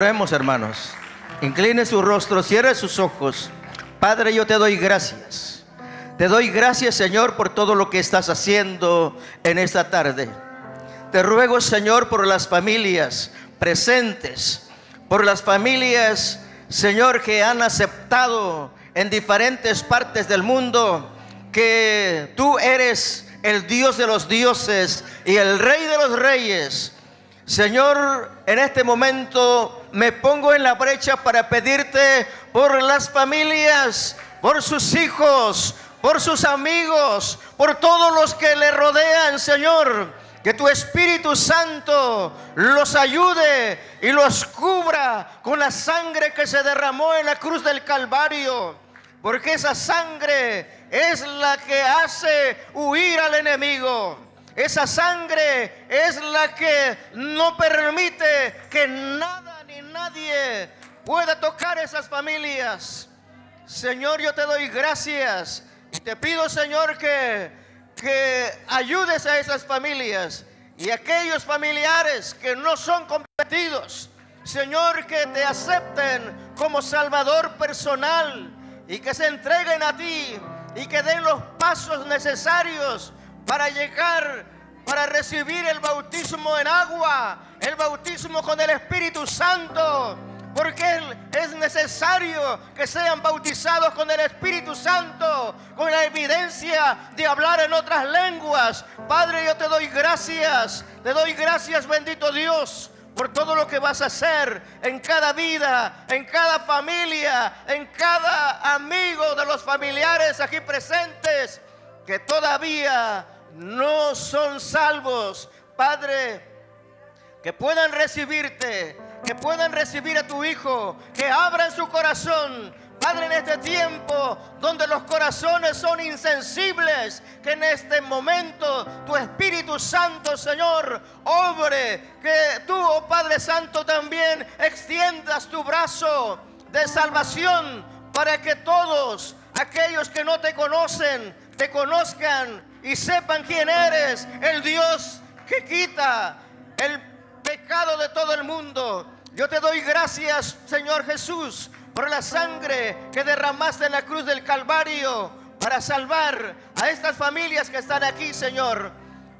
Oremos, hermanos. Incline su rostro, cierre sus ojos. Padre, yo te doy gracias. Te doy gracias, Señor, por todo lo que estás haciendo en esta tarde. Te ruego, Señor, por las familias presentes, por las familias, Señor, que han aceptado en diferentes partes del mundo que tú eres el Dios de los dioses y el Rey de los reyes. Señor, en este momento me pongo en la brecha para pedirte por las familias, por sus hijos, por sus amigos, por todos los que le rodean, Señor. Que tu Espíritu Santo los ayude y los cubra con la sangre que se derramó en la cruz del Calvario. Porque esa sangre es la que hace huir al enemigo. Esa sangre es la que no permite que nada nadie pueda tocar esas familias. Señor, yo te doy gracias y te pido, Señor, que, que ayudes a esas familias y aquellos familiares que no son competidos. Señor, que te acepten como Salvador personal y que se entreguen a ti y que den los pasos necesarios para llegar para recibir el bautismo en agua, el bautismo con el Espíritu Santo. Porque es necesario que sean bautizados con el Espíritu Santo, con la evidencia de hablar en otras lenguas. Padre, yo te doy gracias, te doy gracias, bendito Dios, por todo lo que vas a hacer en cada vida, en cada familia, en cada amigo de los familiares aquí presentes, que todavía no son salvos. Padre, que puedan recibirte, que puedan recibir a tu Hijo, que abran su corazón. Padre, en este tiempo donde los corazones son insensibles, que en este momento tu Espíritu Santo, Señor, obre, que tú, oh Padre Santo, también extiendas tu brazo de salvación para que todos aquellos que no te conocen, te conozcan y sepan quién eres, el Dios que quita el pecado de todo el mundo. Yo te doy gracias, Señor Jesús, por la sangre que derramaste en la cruz del Calvario para salvar a estas familias que están aquí, Señor.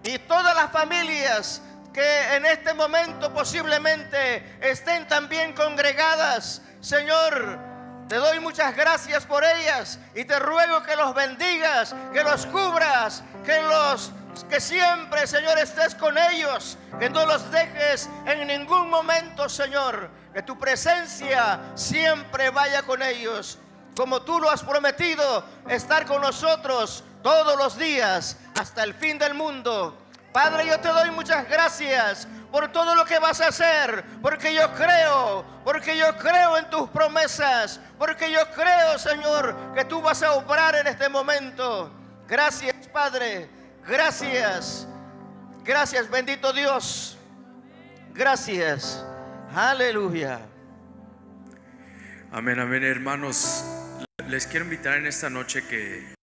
Y todas las familias que en este momento posiblemente estén también congregadas, Señor, te doy muchas gracias por ellas y te ruego que los bendigas, que los cubras, que los que siempre, Señor, estés con ellos, que no los dejes en ningún momento, Señor, que tu presencia siempre vaya con ellos, como tú lo has prometido, estar con nosotros todos los días hasta el fin del mundo. Padre, yo te doy muchas gracias por todo lo que vas a hacer, porque yo creo, porque yo creo en tus promesas, porque yo creo, Señor, que tú vas a obrar en este momento. Gracias, Padre, gracias, gracias, bendito Dios, gracias, aleluya. Amén, amén, hermanos. Les quiero invitar en esta noche que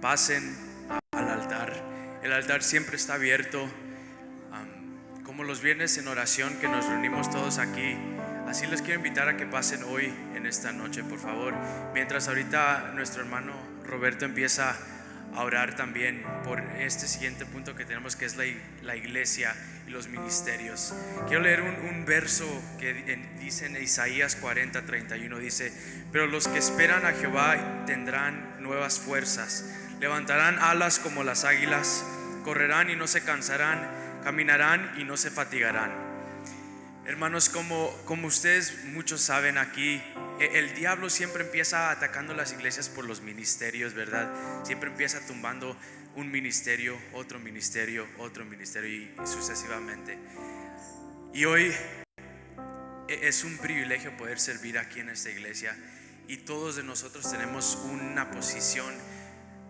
pasen al altar. El altar siempre está abierto como los viernes en oración que nos reunimos todos aquí, así les quiero invitar a que pasen hoy en esta noche, por favor. Mientras ahorita nuestro hermano Roberto empieza a orar también por este siguiente punto que tenemos, que es la, iglesia y los ministerios. Quiero leer un, verso que dice en Isaías 40, 31, dice, pero los que esperan a Jehová tendrán nuevas fuerzas, levantarán alas como las águilas, correrán y no se cansarán caminarán y no se fatigarán. Hermanos, como, como ustedes muchos saben aquí, e, el diablo siempre empieza atacando las iglesias por los ministerios, ¿verdad? Siempre empieza tumbando un ministerio, otro ministerio, otro ministerio y sucesivamente. Y hoy e, es un privilegio poder servir aquí en esta iglesia y todos de nosotros tenemos una posición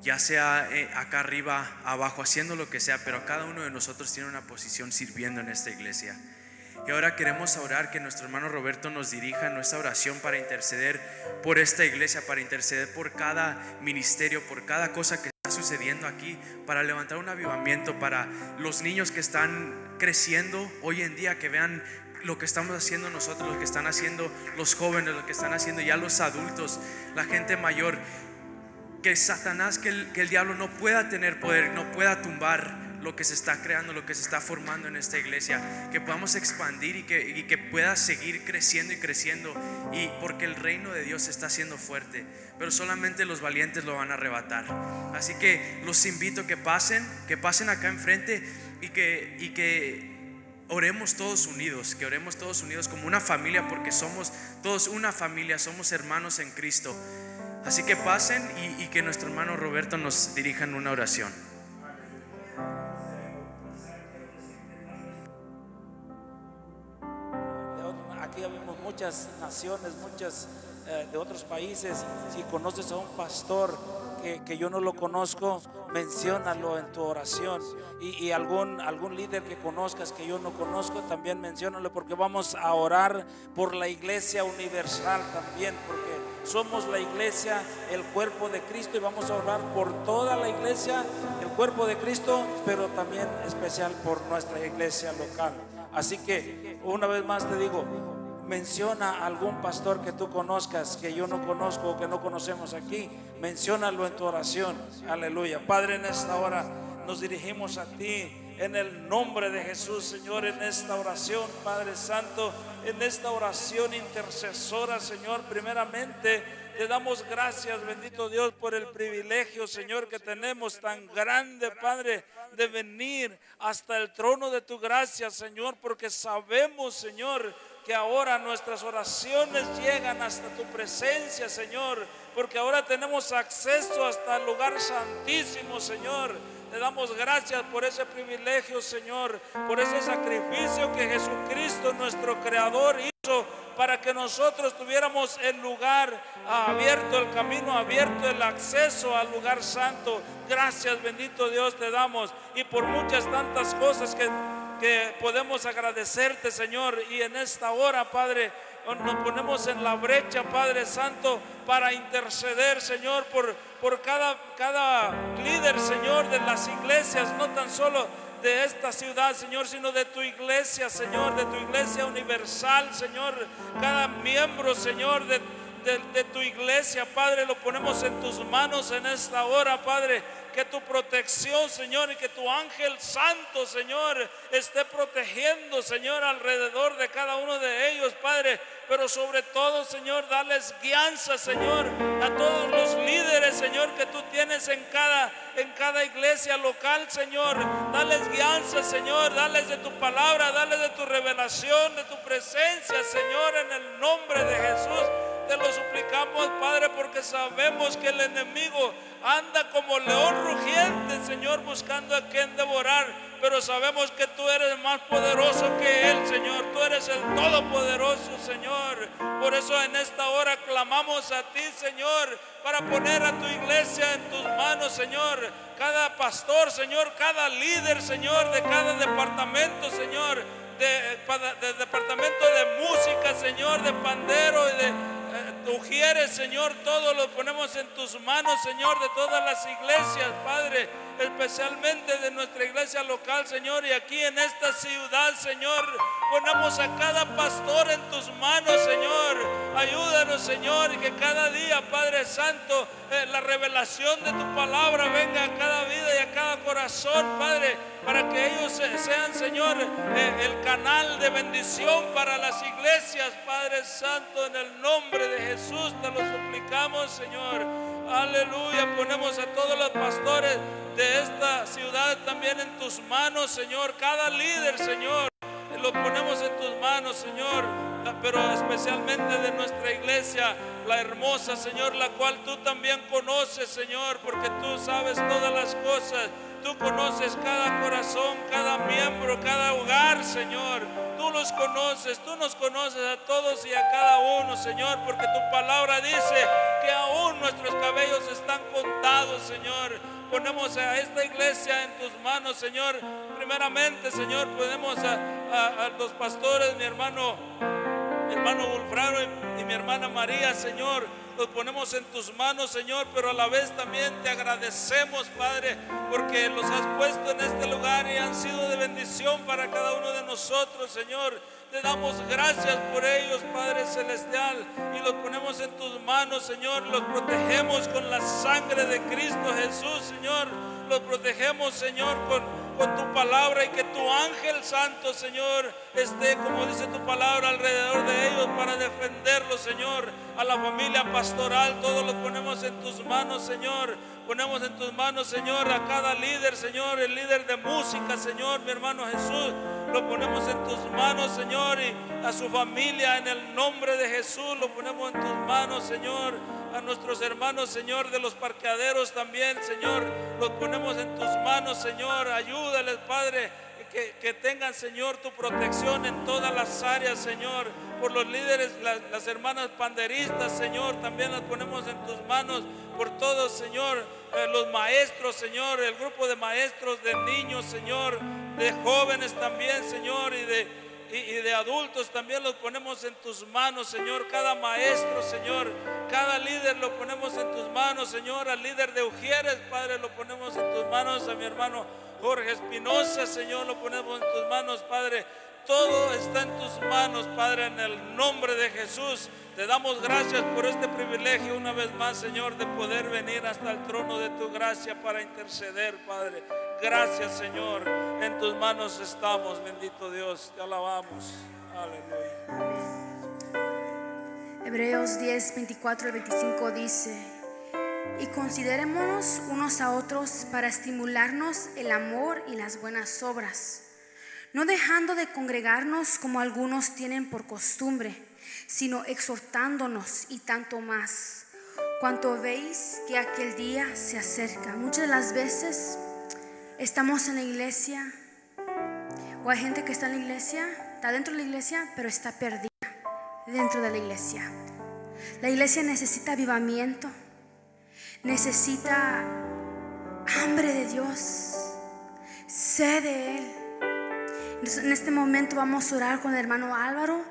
ya sea eh, acá arriba, abajo, haciendo lo que sea, pero cada uno de nosotros tiene una posición sirviendo en esta iglesia. Y ahora queremos orar que nuestro hermano Roberto nos dirija en nuestra oración para interceder por esta iglesia, para interceder por cada ministerio, por cada cosa que está sucediendo aquí, para levantar un avivamiento para los niños que están creciendo hoy en día, que vean lo que estamos haciendo nosotros, lo que están haciendo los jóvenes, lo que están haciendo ya los adultos, la gente mayor, que Satanás, que el, que el diablo no pueda tener poder, no pueda tumbar lo que se está creando, lo que se está formando en esta iglesia, que podamos expandir y que, que pueda seguir creciendo y creciendo, y porque el reino de Dios está siendo fuerte, pero solamente los valientes lo van a arrebatar. Así que los invito a que pasen, que pasen acá enfrente y que, y que oremos todos unidos, que oremos todos unidos como una familia, porque somos todos una familia, somos hermanos en Cristo. Así que pasen y, que nuestro hermano Roberto nos dirija en una oración. Aquí vemos muchas naciones, muchas eh, de otros países. Si conoces a un pastor que, que yo no lo conozco, menciónalo en tu oración. Y, y algún, algún líder que conozcas que yo no conozco, también menciónalo porque vamos a orar por la iglesia universal también, somos la iglesia, el cuerpo de Cristo y vamos a orar por toda la iglesia, el cuerpo de Cristo, pero también especial por nuestra iglesia local. Así que una vez más te digo, menciona a algún pastor que tú conozcas, que yo no conozco o que no conocemos aquí, menciónalo en tu oración. Aleluya. Padre, en esta hora nos dirigimos a ti. En el nombre de Jesús, Señor, en esta oración, Padre Santo, en esta oración intercesora, Señor, primeramente te damos gracias, bendito Dios, por el privilegio, Señor, que tenemos tan grande, Padre, de venir hasta el trono de tu gracia, Señor, porque sabemos, Señor, que ahora nuestras oraciones llegan hasta tu presencia, Señor, porque ahora tenemos acceso hasta el lugar santísimo, Señor. Te damos gracias por ese privilegio, Señor, por ese sacrificio que Jesucristo, nuestro Creador, hizo para que nosotros tuviéramos el lugar abierto, el camino abierto, el acceso al lugar santo. Gracias, bendito Dios, te damos. Y por muchas tantas cosas que, que podemos agradecerte, Señor. Y en esta hora, Padre, nos ponemos en la brecha, Padre Santo, para interceder, Señor, por, por cada, cada líder, Señor, de las iglesias, no tan solo de esta ciudad, Señor, sino de tu iglesia, Señor, de tu iglesia universal, Señor, cada miembro, Señor, de, de, tu iglesia, Padre, lo ponemos en tus manos en esta hora, Padre que tu protección, Señor, y que tu ángel santo, Señor, esté protegiendo, Señor, alrededor de cada uno de ellos, Padre. Pero sobre todo, Señor, dales guianza, Señor, a todos los líderes, Señor, que tú tienes en cada, en cada iglesia local, Señor. Dales guianza, Señor, dales de tu palabra, dales de tu revelación, de tu presencia, Señor, en el nombre de Jesús. Te lo suplicamos, Padre, porque sabemos que el enemigo anda como león rugiente, Señor, buscando a quien devorar. Pero sabemos que tú eres más poderoso que Él, Señor. Tú eres el todopoderoso, Señor. Por eso en esta hora clamamos a ti, Señor, para poner a tu iglesia en tus manos, Señor. Cada pastor, Señor, cada líder, Señor, de cada departamento, Señor. De, de departamento de música, Señor, de pandero y de ujieres, Señor, todo lo ponemos en tus manos, Señor, de todas las iglesias, Padre, especialmente de nuestra iglesia local, Señor, y aquí en esta ciudad, Señor, ponemos a cada pastor en tus manos, Señor. Ayúdanos, Señor, y que cada día, Padre Santo, eh, la revelación de tu palabra venga a cada vida y a cada corazón, Padre, para que ellos sean, Señor, eh, el canal de bendición para las iglesias, Padre Santo, en el nombre de Jesús te lo suplicamos, Señor. Aleluya, ponemos a todos los pastores de esta ciudad también en tus manos, Señor. Cada líder, Señor, lo ponemos en tus manos, Señor. Pero especialmente de nuestra iglesia, la hermosa, Señor, la cual tú también conoces, Señor, porque tú sabes todas las cosas. Tú conoces cada corazón, cada miembro, cada hogar, Señor. Tú los conoces, tú nos conoces a todos y a cada uno, Señor, porque tu palabra dice que aún nuestros cabellos están contados, Señor. Ponemos a esta iglesia en tus manos, Señor. Primeramente, Señor, ponemos a, los pastores, mi hermano mi hermano Wolfrano y, y mi hermana María, Señor. Los ponemos en tus manos, Señor, pero a la vez también te agradecemos, Padre, porque los has puesto en este lugar y han sido de bendición para cada uno de nosotros, Señor. Te damos gracias por ellos, Padre Celestial, y los ponemos en tus manos, Señor. Los protegemos con la sangre de Cristo Jesús, Señor. Los protegemos, Señor, con, con tu palabra y que tu ángel santo, Señor, esté, como dice tu palabra, alrededor de ellos para defenderlos, Señor. A la familia pastoral, todos los ponemos en tus manos, Señor. Ponemos en tus manos, Señor, a cada líder, Señor, el líder de música, Señor, mi hermano Jesús. Lo ponemos en tus manos, Señor, y a su familia en el nombre de Jesús. Lo ponemos en tus manos, Señor. A nuestros hermanos, Señor, de los parqueaderos también, Señor. Los ponemos en tus manos, Señor. Ayúdales, Padre. Que, que tengan, Señor, tu protección en todas las áreas, Señor. Por los líderes, las, las hermanas panderistas, Señor, también las ponemos en tus manos. Por todos, Señor, eh, los maestros, Señor, el grupo de maestros, de niños, Señor, de jóvenes también, Señor, y de, y, de adultos también los ponemos en tus manos, Señor. Cada maestro, Señor, cada líder lo ponemos en tus manos, Señor. Al líder de Ujieres, Padre, lo ponemos en tus manos. A mi hermano Jorge Espinosa, Señor, lo ponemos en tus manos, Padre. Todo está en tus manos, Padre, en el nombre de Jesús. Te damos gracias por este privilegio una vez más, Señor, de poder venir hasta el trono de tu gracia para interceder, Padre. Gracias, Señor. En tus manos estamos, bendito Dios. Te alabamos. Aleluya. Hebreos 10, 24 y 25 dice, y considerémonos unos a otros para estimularnos el amor y las buenas obras, no dejando de congregarnos como algunos tienen por costumbre, sino exhortándonos y tanto más, cuanto veis que aquel día se acerca. Muchas de las veces estamos en la iglesia, o hay gente que está en la iglesia, está dentro de la iglesia, pero está perdida dentro de la iglesia. La iglesia necesita avivamiento, necesita hambre de Dios, sed de Él. Entonces, en este momento vamos a orar con el hermano Álvaro,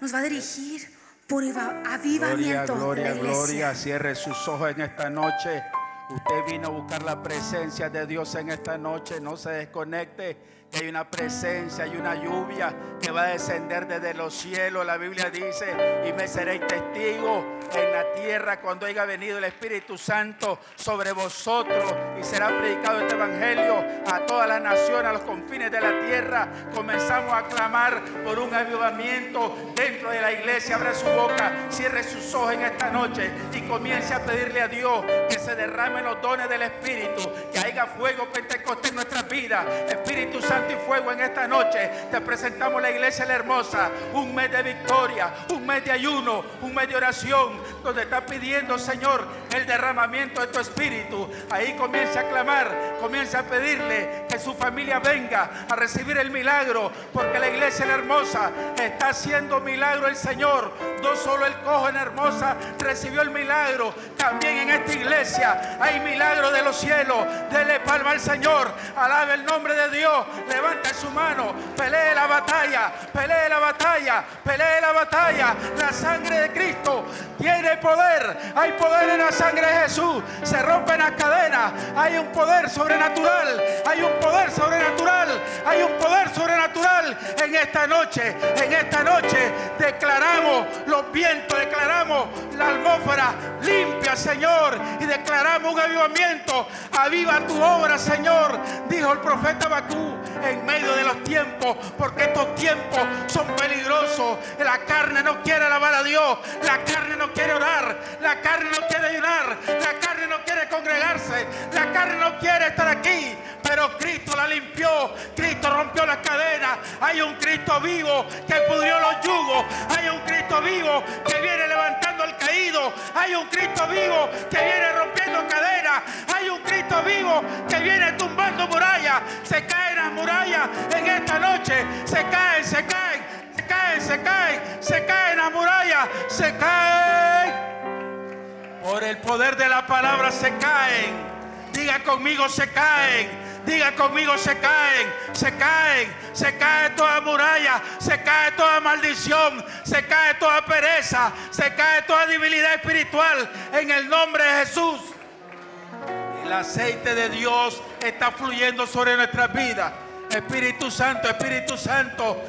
nos va a dirigir por iva- Gloria, avivamiento gloria, de la iglesia. gloria. Cierre sus ojos en esta noche. Usted vino a buscar la presencia de Dios en esta noche. No se desconecte. Que hay una presencia, hay una lluvia que va a descender desde los cielos. La Biblia dice, y me seréis testigo en la tierra cuando haya venido el Espíritu Santo sobre vosotros y será predicado este Evangelio a todas las naciones, a los confines de la tierra. Comenzamos a clamar por un avivamiento dentro de la iglesia. Abra su boca, cierre sus ojos en esta noche y comience a pedirle a Dios que se derramen los dones del Espíritu, que haya fuego pentecostés en nuestras vidas. Espíritu Santo y fuego en esta noche. Te presentamos la iglesia la hermosa, un mes de victoria, un mes de ayuno, un mes de oración, donde está pidiendo, Señor, el derramamiento de tu Espíritu. Ahí comienza a clamar, comienza a pedirle que su familia venga a recibir el milagro, porque la iglesia la hermosa está haciendo milagro el Señor. No solo el cojo en hermosa recibió el milagro, también en esta iglesia hay milagro de los cielos. Dele palma al Señor, alabe el nombre de Dios, levante su mano, pelee la batalla, pelee la batalla, pelee la batalla. La sangre de Cristo tiene poder, hay poder en la sangre de Jesús. Se rompen las cadenas, hay un poder sobrenatural, hay un poder sobrenatural, hay un poder sobrenatural en esta noche. En esta noche declaramos los vientos, declaramos la atmósfera limpia, Señor, y declaramos un avivamiento. Aviva tu obra, Señor, dijo el profeta Bakú en medio de los tiempos, porque estos tiempos son peligrosos. La carne no quiere alabar a Dios, la carne no quiere orar, la carne no quiere ayunar, la carne no quiere congregarse, la carne no quiere estar aquí, pero Cristo la limpió, Cristo rompió las cadenas. Hay un Cristo vivo que pudrió los yugos, hay un Cristo vivo que viene levantando al caído, hay un Cristo vivo que viene rompiendo cadenas, hay un Cristo vivo que viene tumbando murallas. Se caen las murallas en esta noche, se caen, se caen, se caen, se caen, se caen las murallas, se caen. Por el poder de la palabra se caen. Diga conmigo, se caen. Diga conmigo, se caen, se caen, se cae toda muralla, se cae toda maldición, se cae toda pereza, se cae toda debilidad espiritual en el nombre de Jesús. El aceite de Dios está fluyendo sobre nuestras vidas. Espíritu Santo, Espíritu Santo,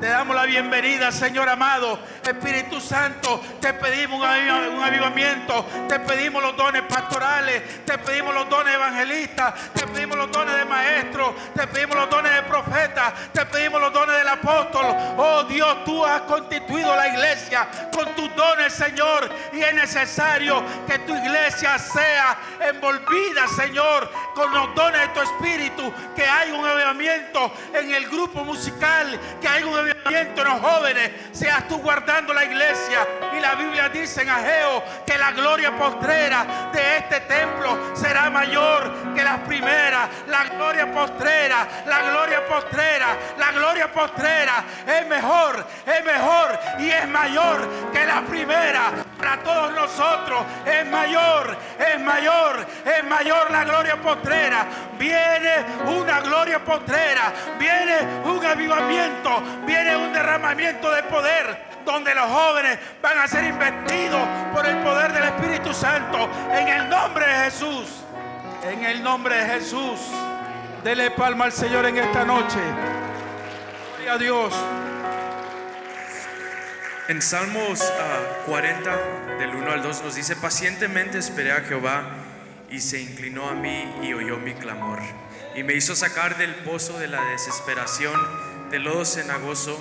te damos la bienvenida, Señor amado. Espíritu Santo, te pedimos un, aviv- un avivamiento, te pedimos los dones pastorales, te pedimos los dones evangelistas, te pedimos los dones de maestro, te pedimos los dones de profeta, te pedimos los dones del apóstol. Oh Dios, tú has constituido la iglesia con tus dones, Señor, y es necesario que tu iglesia sea envolvida, Señor, con los dones de tu espíritu, que hay un avivamiento en el grupo musical, que hay un en los jóvenes, seas tú guardando la iglesia. Y la Biblia dice en Ageo que la gloria postrera de este templo será mayor que las primeras. La gloria postrera, la gloria postrera, la gloria postrera es mejor, es mejor y es mayor que la primera. Para todos nosotros es mayor, es mayor, es mayor la gloria postrera. Viene una gloria postrera, viene un avivamiento, un derramamiento de poder donde los jóvenes van a ser investidos por el poder del Espíritu Santo en el nombre de Jesús. En el nombre de Jesús. Dele palma al Señor en esta noche. Gloria a Dios. En Salmos ah, 40, del 1 al 2, nos dice, pacientemente esperé a Jehová y se inclinó a mí y oyó mi clamor. Y me hizo sacar del pozo de la desesperación, del lodo cenagoso,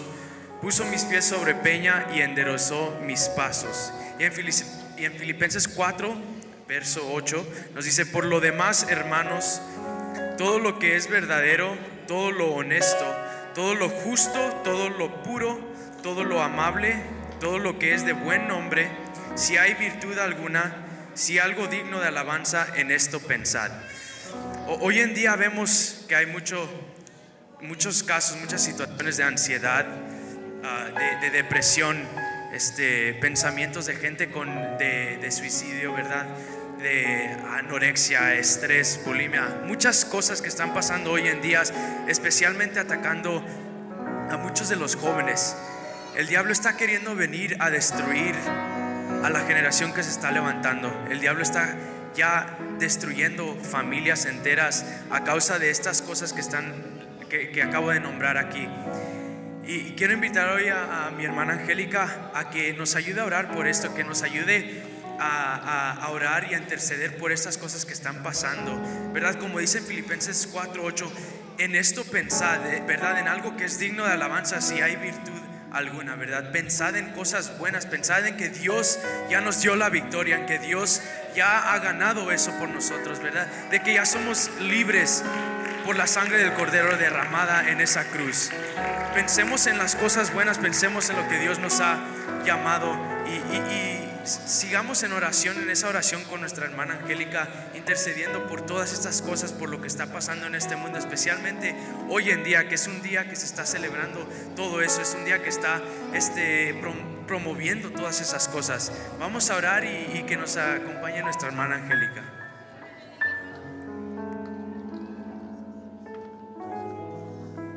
puso mis pies sobre peña y enderezó mis pasos. Y en, Filipenses 4, verso 8, nos dice, por lo demás, hermanos, todo lo que es verdadero, todo lo honesto, todo lo justo, todo lo puro, todo lo amable, todo lo que es de buen nombre, si hay virtud alguna, si algo digno de alabanza, en esto pensad. Hoy en día vemos que hay mucho, muchos casos, muchas situaciones de ansiedad, ah, de, de depresión, este, pensamientos de gente con, de, de suicidio, ¿verdad? De anorexia, estrés, bulimia, muchas cosas que están pasando hoy en día, especialmente atacando a muchos de los jóvenes. El diablo está queriendo venir a destruir a la generación que se está levantando. El diablo está ya destruyendo familias enteras a causa de estas cosas que están que, acabo de nombrar aquí. Y quiero invitar hoy a, mi hermana Angélica a que nos ayude a orar por esto, que nos ayude a, a- orar y a interceder por estas cosas que están pasando. ¿Verdad? Como dice en Filipenses 4:8, en esto pensad, eh, ¿verdad? En algo que es digno de alabanza, si hay virtud alguna, ¿verdad? Pensad en cosas buenas, pensad en que Dios ya nos dio la victoria, en que Dios ya ha ganado eso por nosotros, ¿verdad? De que ya somos libres por la sangre del Cordero derramada en esa cruz. Pensemos en las cosas buenas, pensemos en lo que Dios nos ha llamado y, sigamos en oración, en esa oración con nuestra hermana Angélica, intercediendo por todas estas cosas, por lo que está pasando en este mundo, especialmente hoy en día, que es un día que se está celebrando todo eso, es un día que está este, prom- promoviendo todas esas cosas. Vamos a orar y, y que nos acompañe nuestra hermana Angélica.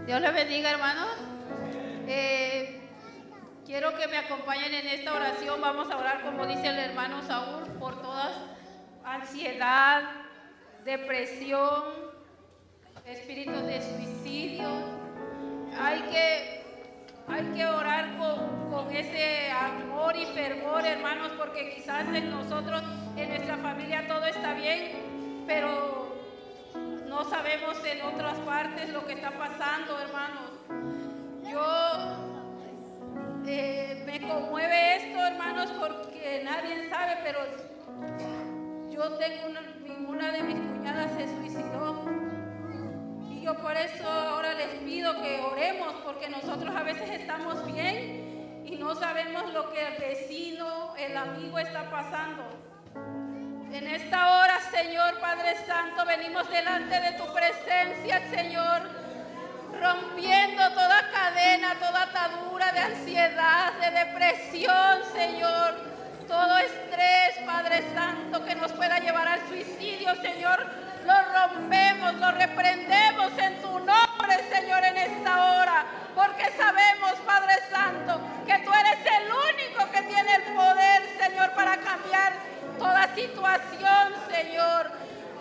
Dios les bendiga, hermanos. Eh, quiero que me acompañen en esta oración. Vamos a orar, como dice el hermano Saúl, por toda ansiedad, depresión, espíritus de suicidio. Hay que, hay que orar con ese amor y fervor, hermanos, porque quizás en nosotros, en nuestra familia, todo está bien, pero no sabemos en otras partes lo que está pasando, hermanos. Yo eh, me conmueve esto, hermanos, porque nadie sabe, pero yo tengo una, mi- una de mis cuñadas se suicidó. Y yo por eso ahora les pido que oremos, porque nosotros a veces estamos bien y no sabemos lo que el vecino, el amigo está pasando. En esta hora, Señor Padre Santo, venimos delante de tu presencia, Señor, rompiendo toda cadena, toda atadura de ansiedad, de depresión, Señor, todo estrés, Padre Santo, que nos pueda llevar al suicidio, Señor. Lo rompemos, lo reprendemos en tu nombre, Señor, en esta hora. Porque sabemos, Padre Santo, que tú eres el único toda situación, Señor.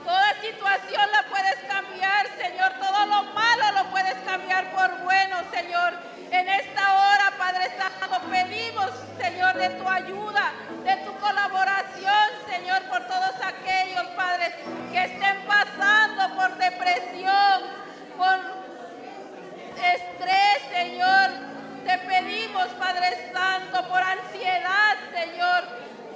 Toda situación la puedes cambiar, Señor. Todo lo malo lo puedes cambiar por bueno, Señor. En esta hora, Padre Santo, pedimos, Señor, de tu ayuda, de tu colaboración, Señor, por todos aquellos, Padres, que estén pasando por depresión, por estrés, Señor. Te pedimos, Padre Santo, por ansiedad, Señor.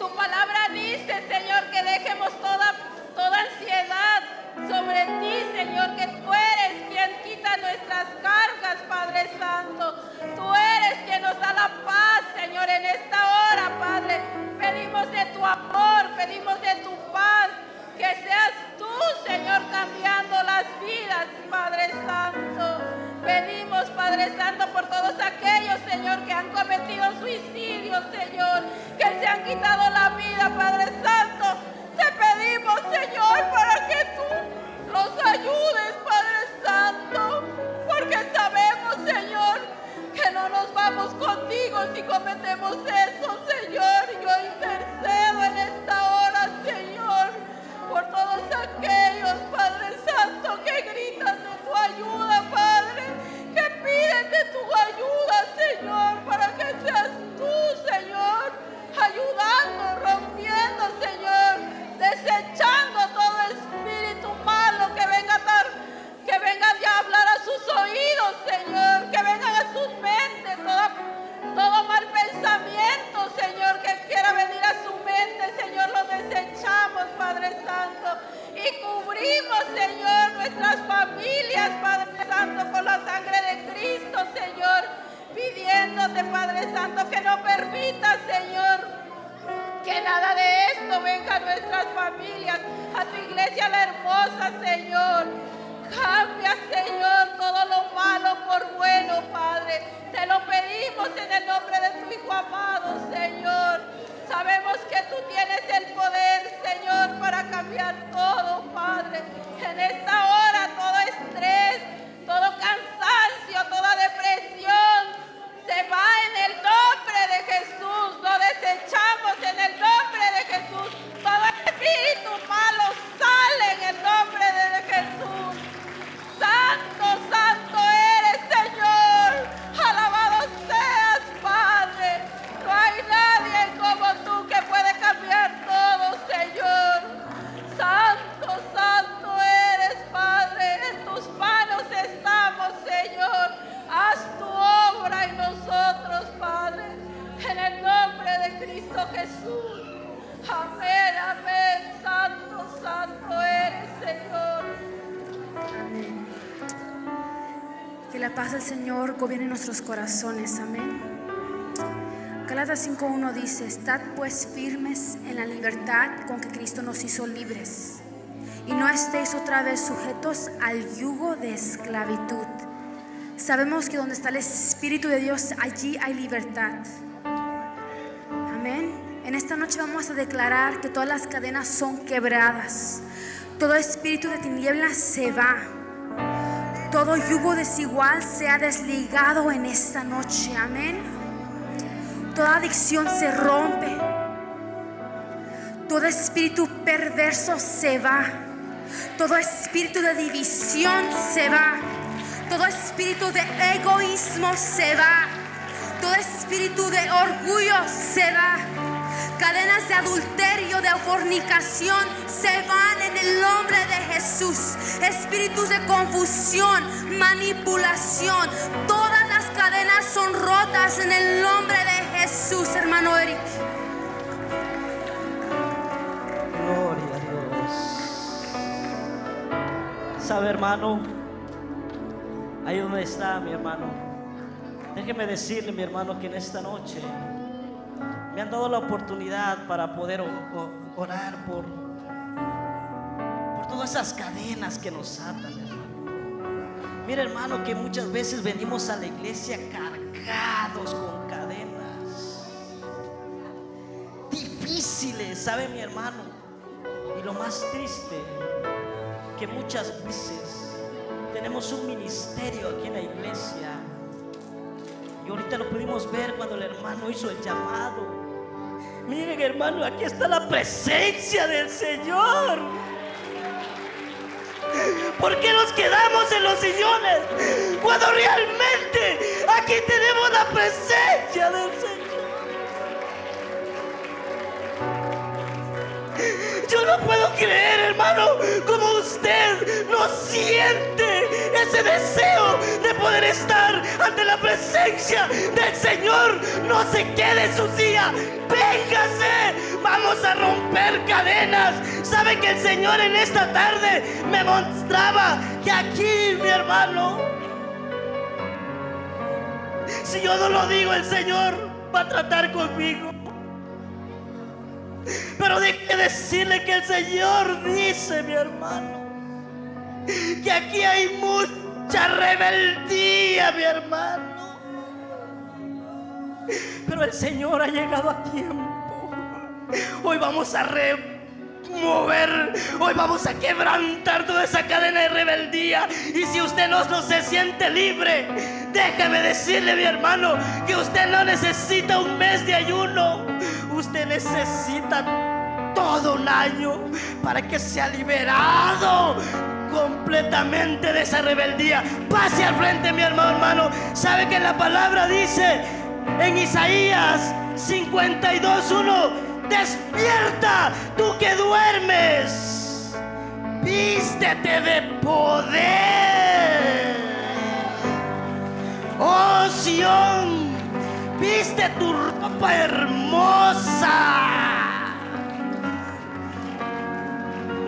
Tu palabra dice, Señor, que dejemos toda, toda ansiedad sobre ti, Señor, que tú eres quien quita nuestras cargas, Padre Santo. Tú eres quien nos da la paz, Señor, en esta hora, Padre. Pedimos de tu amor, pedimos de tu paz, que seas tú, Señor, cambiando las vidas, Padre Santo. Pedimos, Padre Santo, por todos aquellos, Señor, que han cometido suicidio, Señor, que se han quitado la vida, Padre Santo. Te pedimos, Señor, para que tú los ayudes, Padre Santo, porque sabemos, Señor, que no nos vamos contigo si cometemos eso, Señor. Yo intercedo en esta hora, Señor, por todos aquellos, Padre Señor gobierne nuestros corazones. Amén. Galatas 5.1 dice, estad pues firmes en la libertad con que Cristo nos hizo libres. Y no estéis otra vez sujetos al yugo de esclavitud. Sabemos que donde está el Espíritu de Dios, allí hay libertad. Amén. En esta noche vamos a declarar que todas las cadenas son quebradas. Todo espíritu de tinieblas se va. Todo yugo desigual se ha desligado en esta noche. Amén. Toda adicción se rompe. Todo espíritu perverso se va. Todo espíritu de división se va. Todo espíritu de egoísmo se va. Todo espíritu de orgullo se va. Cadenas de adulterio, de fornicación se van en el nombre de Jesús. Espíritus de confusión, manipulación. Todas las cadenas son rotas en el nombre de Jesús, hermano Eric. Gloria a Dios. ¿Sabe, hermano? Ahí donde está mi hermano. Déjeme decirle, mi hermano, que en esta noche me han dado la oportunidad para poder orar por, por todas esas cadenas que nos atan, hermano. Mira, hermano, que muchas veces venimos a la iglesia cargados con cadenas. difíciles, ¿sabe mi hermano? Y lo más triste, que muchas veces tenemos un ministerio aquí en la iglesia. Y ahorita lo pudimos ver cuando el hermano hizo el llamado. Miren hermano, aquí está la presencia del Señor. ¿Por qué nos quedamos en los sillones cuando realmente aquí tenemos la presencia del Señor? Yo no puedo creer, hermano, usted no siente ese deseo de poder estar ante la presencia del Señor. No se quede en su silla, véngase, vamos a romper cadenas. ¿Sabe que el Señor en esta tarde me mostraba que aquí, mi hermano, si yo no lo digo, el Señor va a tratar conmigo. Pero deje decirle que el Señor dice, mi hermano, que aquí hay mucha rebeldía, mi hermano. Pero el Señor ha llegado a tiempo. Hoy vamos a remover, hoy vamos a quebrantar toda esa cadena de rebeldía. Y si usted no, se siente libre, déjeme decirle, mi hermano, que usted no necesita un mes de ayuno. Usted necesita todo un año para que sea liberado completamente de esa rebeldía. Pase al frente, mi hermano, hermano. ¿Sabe que la palabra dice en Isaías 52.1? Despierta, tú que duermes. Vístete de poder. Oh Sión, viste tu ropa hermosa.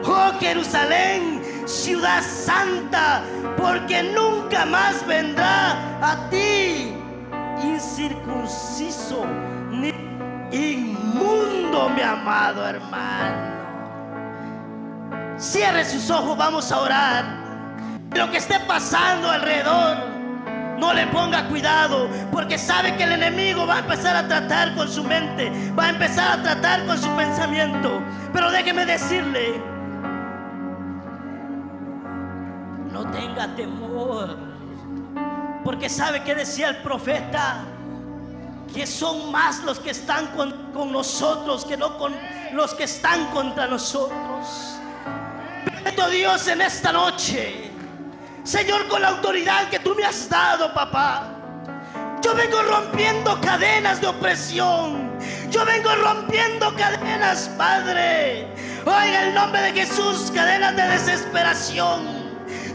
Oh Jerusalén, ciudad santa, porque nunca más vendrá a ti incircunciso ni inmundo, mi amado hermano. Cierre sus ojos, vamos a orar. Lo que esté pasando alrededor, no le ponga cuidado, porque sabe que el enemigo va a empezar a tratar con su mente, va a empezar a tratar con su pensamiento. Pero déjeme decirle, no tenga temor, porque sabe que decía el profeta, que son más los que están con, nosotros que no con los que están contra nosotros. Bendito Dios en esta noche, Señor, con la autoridad que tú me has dado, papá. Yo vengo rompiendo cadenas de opresión. Yo vengo rompiendo cadenas, Padre. Hoy en el nombre de Jesús, cadenas de desesperación.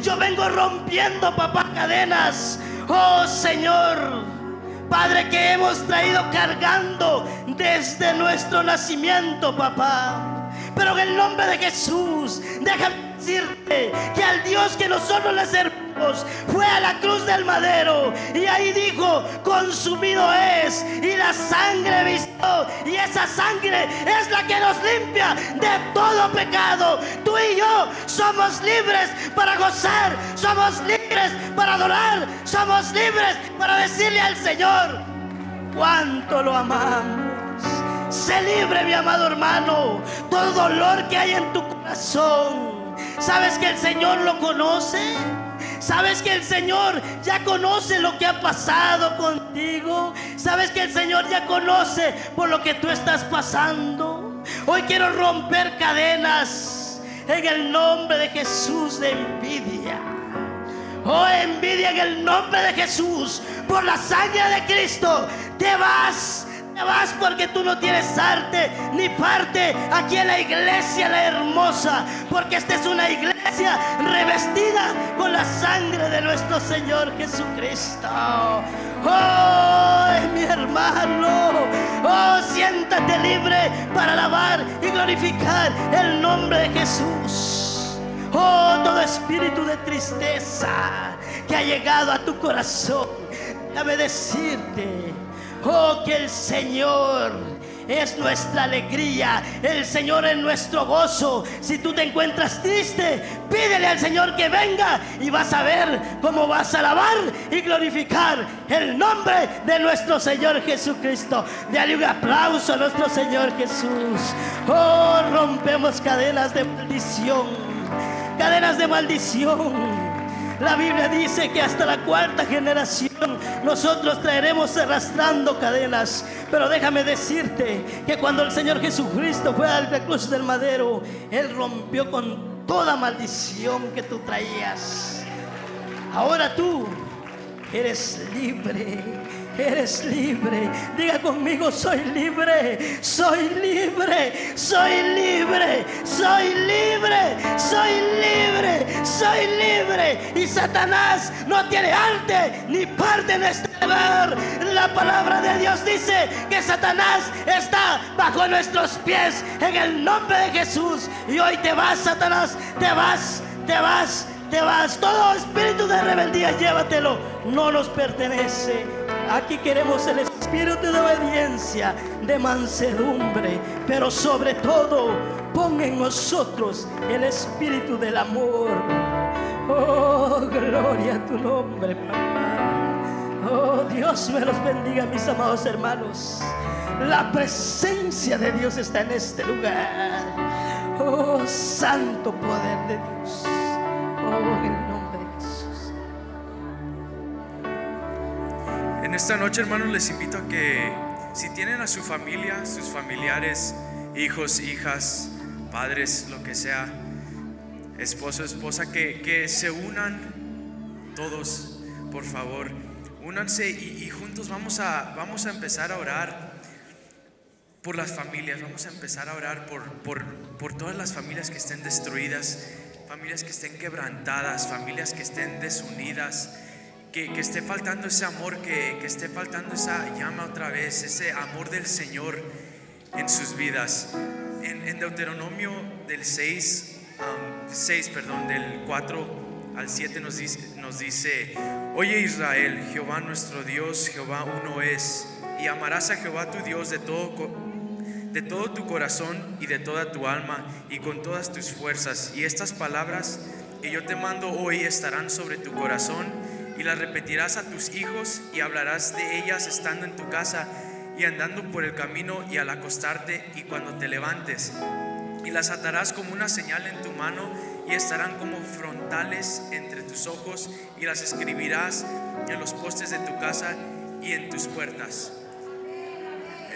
Yo vengo rompiendo, papá, cadenas. Oh Señor, Padre, que hemos traído cargando desde nuestro nacimiento, papá. Pero en el nombre de Jesús, déjame decirte que al Dios que nosotros le servimos fue a la cruz del madero y ahí dijo, consumido es y la sangre visto y esa sangre es la que nos limpia de todo pecado. Tú y yo somos libres para gozar, somos libres para adorar, somos libres para decirle al Señor cuánto lo amamos. Sé libre, mi amado hermano. Todo dolor que hay en tu corazón. ¿Sabes que el Señor lo conoce? ¿Sabes que el Señor ya conoce lo que ha pasado contigo? ¿Sabes que el Señor ya conoce por lo que tú estás pasando? Hoy quiero romper cadenas en el nombre de Jesús de envidia. Oh, envidia en el nombre de Jesús. Por la sangre de Cristo te vas te vas porque tú no tienes arte ni parte aquí en la iglesia, la hermosa. Porque esta es una iglesia revestida con la sangre de nuestro Señor Jesucristo. Oh, mi hermano. Oh, siéntate libre para alabar y glorificar el nombre de Jesús. Oh, todo espíritu de tristeza que ha llegado a tu corazón. Déjame decirte Oh, que el Señor es nuestra alegría. El Señor es nuestro gozo. Si tú te encuentras triste, pídele al Señor que venga y vas a ver cómo vas a alabar y glorificar el nombre de nuestro Señor Jesucristo. Dale un aplauso a nuestro Señor Jesús. Oh, rompemos cadenas de maldición. Cadenas de maldición. La Biblia dice que hasta la cuarta generación nosotros traeremos arrastrando cadenas. Pero déjame decirte que cuando el Señor Jesucristo fue al cruz del madero, Él rompió con toda maldición que tú traías. Ahora tú eres libre eres libre. Diga conmigo, soy libre, soy libre, soy libre, soy libre, soy libre, soy libre. Y Satanás no tiene arte ni parte en este lugar. La palabra de Dios dice que Satanás está bajo nuestros pies en el nombre de Jesús. Y hoy te vas, Satanás, te vas, te vas te vas. Todo espíritu de rebeldía, llévatelo. No nos pertenece. Aquí queremos el espíritu de obediencia, de mansedumbre, pero sobre todo pon en nosotros el espíritu del amor. Oh, gloria a tu nombre, papá. Oh, Dios me los bendiga, mis amados hermanos. La presencia de Dios está en este lugar. Oh, santo poder de Dios. Oh, En esta noche, hermanos, les invito a que si tienen a su familia, sus familiares, hijos, hijas, padres, lo que sea, esposo, esposa, que, que se unan todos, por favor. Únanse y, juntos vamos a, vamos a empezar a orar por las familias, vamos a empezar a orar por, por, por todas las familias que estén destruidas, familias que estén quebrantadas, familias que estén desunidas, que, que esté faltando ese amor, que, que esté faltando esa llama otra vez, ese amor del Señor en sus vidas. En, en Deuteronomio del 6, um, 6, perdón, del 4 al 7 nos dice, nos dice, oye Israel, Jehová nuestro Dios, Jehová uno es, y amarás a Jehová tu Dios de todo, de todo tu corazón y de toda tu alma y con todas tus fuerzas. Y estas palabras que yo te mando hoy estarán sobre tu corazón y las repetirás a tus hijos y hablarás de ellas estando en tu casa y andando por el camino y al acostarte y cuando te levantes. Y las atarás como una señal en tu mano y estarán como frontales entre tus ojos y las escribirás en los postes de tu casa y en tus puertas.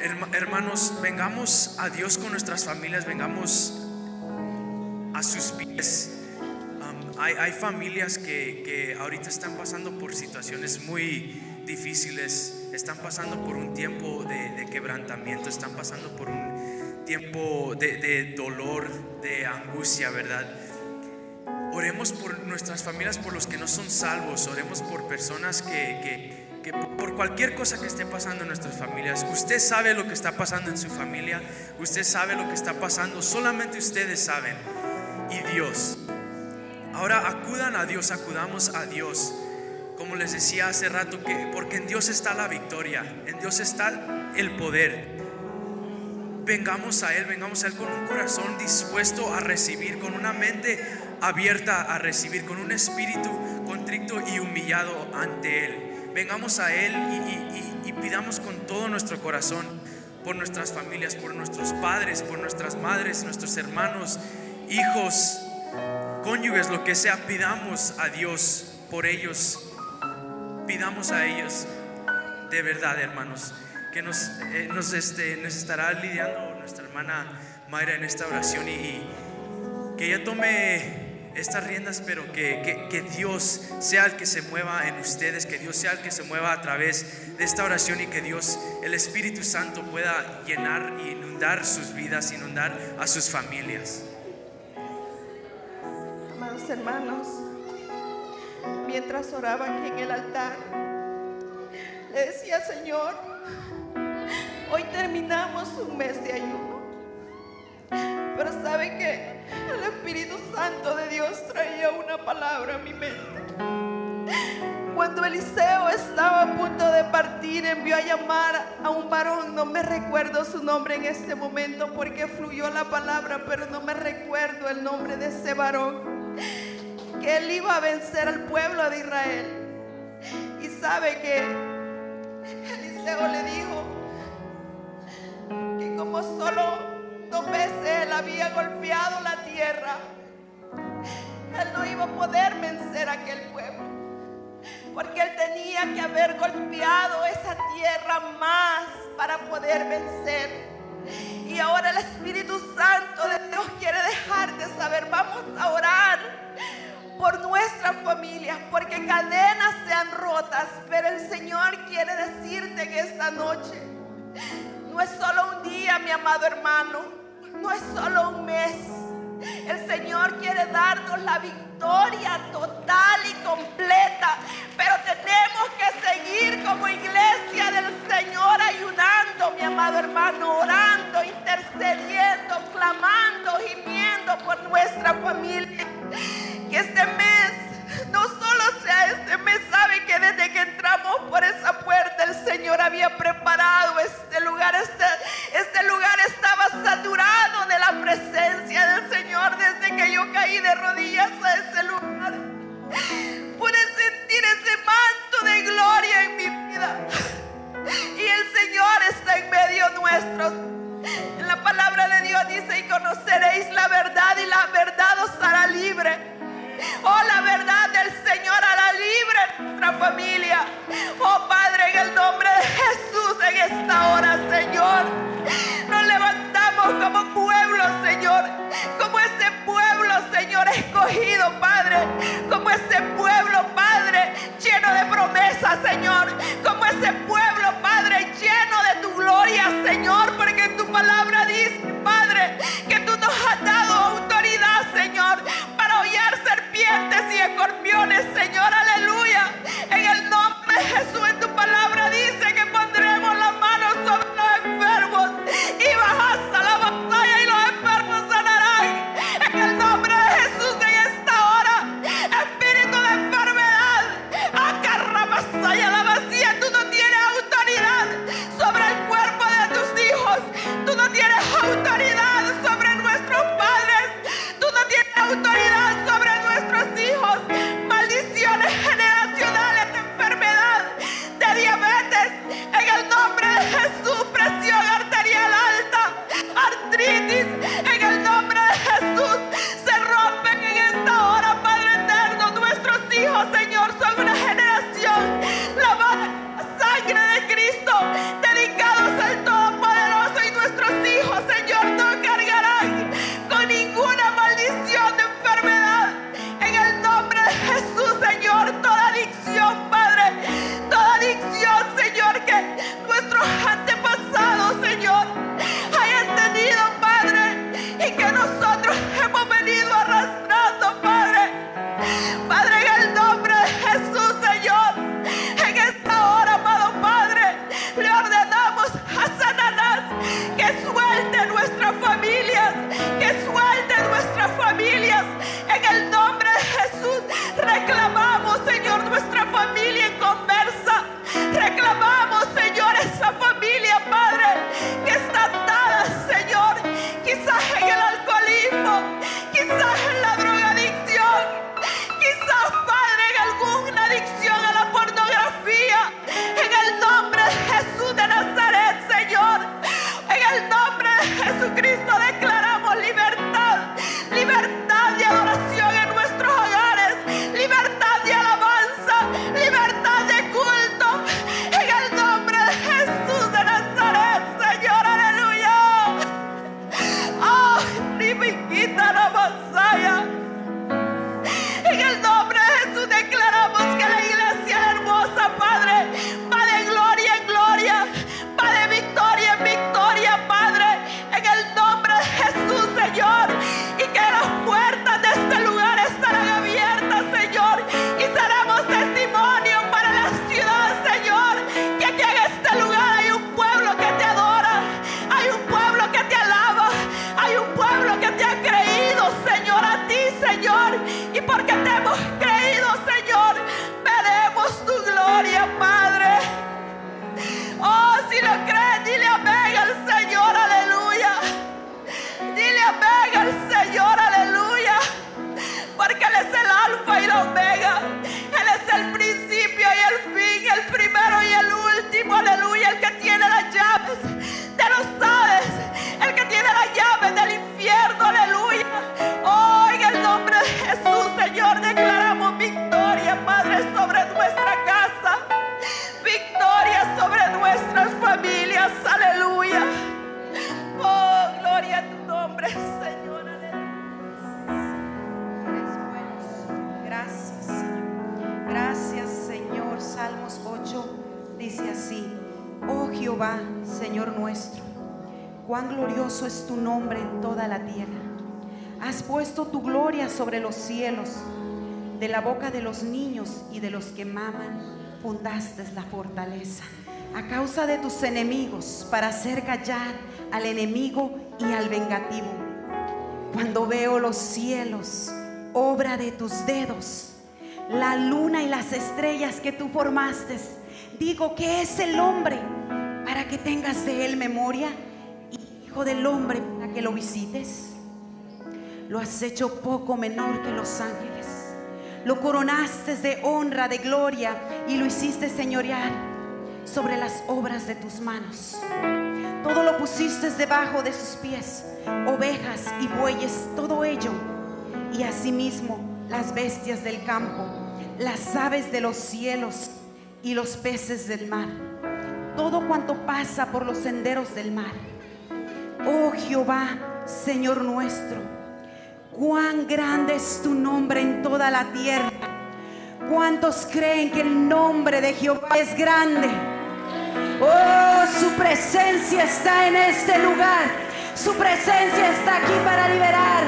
Herma- Hermanos, vengamos a Dios con nuestras familias, vengamos a sus pies. Hay, hay familias que, que ahorita están pasando por situaciones muy difíciles, están pasando por un tiempo de, quebrantamiento, están pasando por un tiempo de, de dolor, de angustia, ¿verdad? Oremos por nuestras familias, por los que no son salvos, oremos por personas que, que- que por cualquier cosa que esté pasando en nuestras familias, usted sabe lo que está pasando en su familia, usted sabe lo que está pasando, solamente ustedes saben y Dios. Ahora acudan a Dios, acudamos a Dios. Como les decía hace rato, que porque en Dios está la victoria, en Dios está el poder. Vengamos a Él, vengamos a Él con un corazón dispuesto a recibir, con una mente abierta a recibir, con un espíritu contrito y humillado ante Él. Vengamos a Él y, y- pidamos con todo nuestro corazón por nuestras familias, por nuestros padres, por nuestras madres, nuestros hermanos, hijos, cónyuges, lo que sea, pidamos a Dios por ellos. Pidamos a ellos de verdad, hermanos, que nos, eh, nos, este, nos estará lidiando nuestra hermana Mayra en esta oración y, y que ella tome estas riendas, pero que, que- que Dios sea el que se mueva en ustedes, que Dios sea el que se mueva a través de esta oración y que Dios, el Espíritu Santo, pueda llenar e inundar sus vidas, inundar a sus familias. Amados hermanos, mientras oraba aquí en el altar, le decía, Señor, hoy terminamos un mes de ayuno. Pero sabe que el Espíritu Santo de Dios traía una palabra a mi mente. Cuando Eliseo estaba a punto de partir, ir, envió a llamar a un varón, no me recuerdo su nombre en este momento porque fluyó la palabra, pero no me recuerdo el nombre de ese varón, que él iba a vencer al pueblo de Israel. Y sabe que Eliseo le dijo que como solo dos veces él había golpeado la tierra, él no iba a poder vencer a aquel pueblo. Porque él tenía que haber golpeado esa tierra más para poder vencer. Y ahora el Espíritu Santo de Dios quiere dejarte saber, vamos a orar por nuestras familias, porque cadenas sean rotas, pero el Señor quiere decirte que esta noche no es solo un día, mi amado hermano, no es solo un mes. El Señor quiere darnos la victoria total y completa, pero tenemos que seguir como iglesia del Señor ayunando, mi amado hermano, orando, intercediendo, clamando, gimiendo por nuestra familia. Que este mes no solo sea este mes, sabe que desde que entramos por esa puerta el Señor había preparado este lugar, este, este lugar estaba saturado de la presencia del Señor desde que yo caí de rodillas a ese lugar. Pude sentir ese manto de gloria en mi vida. Y el Señor está en medio nuestro. La palabra de Dios dice, y conoceréis la verdad y la verdad os hará libre. Oh, la verdad del Señor hará libre nuestra familia. Oh, Padre, en el nombre de Jesús, en esta hora, Señor, nos levantamos como pueblo, Señor, como ese pueblo, Señor, escogido, Padre, como ese pueblo, Padre, lleno de promesas, Señor, como ese pueblo, Padre, lleno de tu gloria, Señor, porque tu palabra dice, escorpiones, Señor, aleluya. te lo sabes. El que tiene la llave del infierno, aleluya. Oh, en el nombre de Jesús, Señor, declaramos victoria, Padre, sobre nuestra casa. Victoria sobre nuestras familias, aleluya. Oh, gloria a tu nombre, Señor. Gracias, Señor. Gracias, Señor. Salmos 8 dice así. Jehová, Señor nuestro, cuán glorioso es tu nombre en toda la tierra. Has puesto tu gloria sobre los cielos. De la boca de los niños y de los que maman, fundaste la fortaleza. A causa de tus enemigos, para hacer callar al enemigo y al vengativo. Cuando veo los cielos, obra de tus dedos, la luna y las estrellas que tú formaste, digo que es el hombre para que tengas de él memoria hijo del hombre para que lo visites. Lo has hecho poco menor que los ángeles. Lo coronaste de honra, de gloria y lo hiciste señorear sobre las obras de tus manos. Todo lo pusiste debajo de sus pies, ovejas y bueyes, todo ello. Y asimismo las bestias del campo, las aves de los cielos y los peces del mar. Todo cuanto pasa por los senderos del mar. Oh Jehová, Señor nuestro, cuán grande es tu nombre en toda la tierra. ¿Cuántos creen que el nombre de Jehová es grande? Oh, su presencia está en este lugar. Su presencia está aquí para liberar.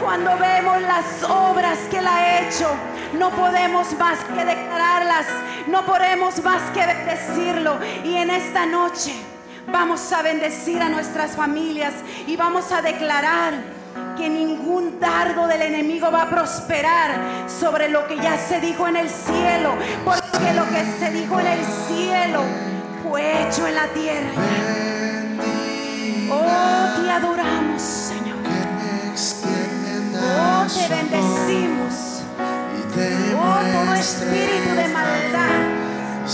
Cuando vemos las obras que Él ha hecho, no podemos más que no podemos más que decirlo. Y en esta noche vamos a bendecir a nuestras familias y vamos a declarar que ningún dardo del enemigo va a prosperar sobre lo que ya se dijo en el cielo, porque lo que se dijo en el cielo fue hecho en la tierra. Oh, te adoramos, Señor. Oh, te bendecimos. Todo espíritu de maldad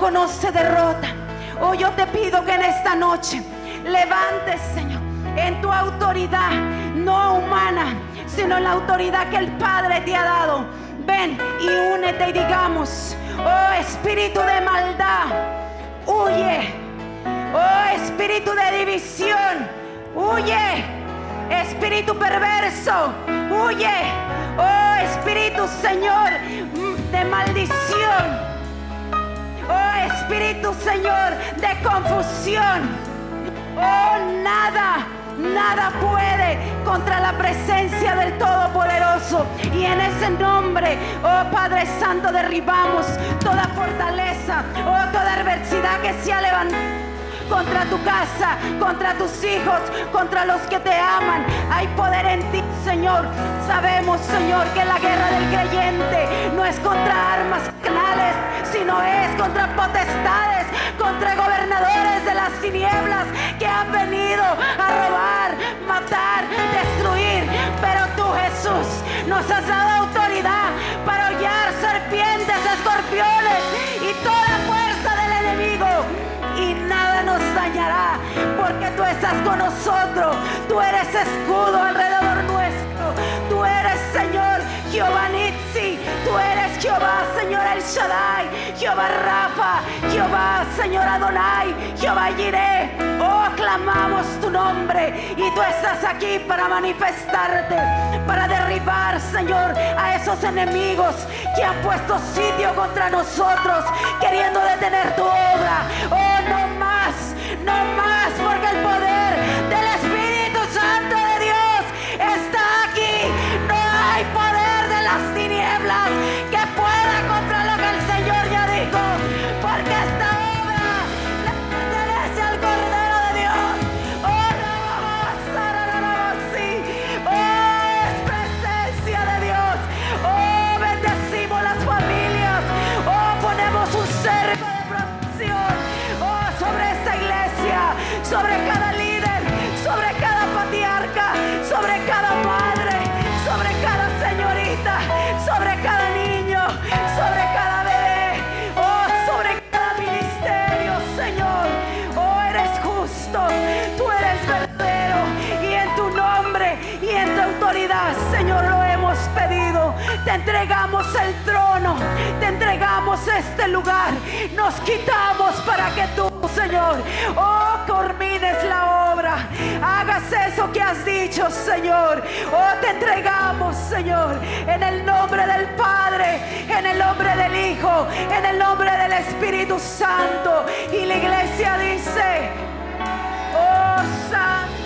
conoce derrota. Oh, yo te pido que en esta noche levantes, Señor, en tu autoridad, no humana, sino en la autoridad que el Padre te ha dado. Ven y únete y digamos, oh espíritu de maldad, huye. Oh espíritu de división, huye. Espíritu perverso, huye. Oh Espíritu Señor de maldición. Oh Espíritu Señor de confusión. Oh nada, nada puede contra la presencia del Todopoderoso. Y en ese nombre, oh Padre Santo, derribamos toda fortaleza, oh toda adversidad que se ha levantado contra tu casa, contra tus hijos, contra los que te aman. Hay poder en ti, Señor. Sabemos, Señor, que la guerra del creyente no es contra armas canales, sino es contra potestades, contra gobernadores de las tinieblas que han venido a robar, matar, destruir. Pero tú, Jesús, nos has dado autoridad para hollar serpientes, escorpiones y toda dañará, porque tú estás con nosotros, tú eres escudo alrededor nuestro, tú eres Señor Jehová Nitsi, tú eres Jehová Señor El Shaddai, Jehová Rafa, Jehová Señor Adonai, Jehová Jireh, oh clamamos tu nombre. Y tú estás aquí para manifestarte, para derribar Señor a esos enemigos que han puesto sitio contra nosotros, queriendo detener tu obra, oh no no más, porque el poder del Espíritu entregamos este lugar, nos quitamos para que tú, Señor, oh, cormines la obra, hagas eso que has dicho, Señor, oh, te entregamos, Señor, en el nombre del Padre, en el nombre del Hijo, en el nombre del Espíritu Santo, y la iglesia dice, oh, Santo.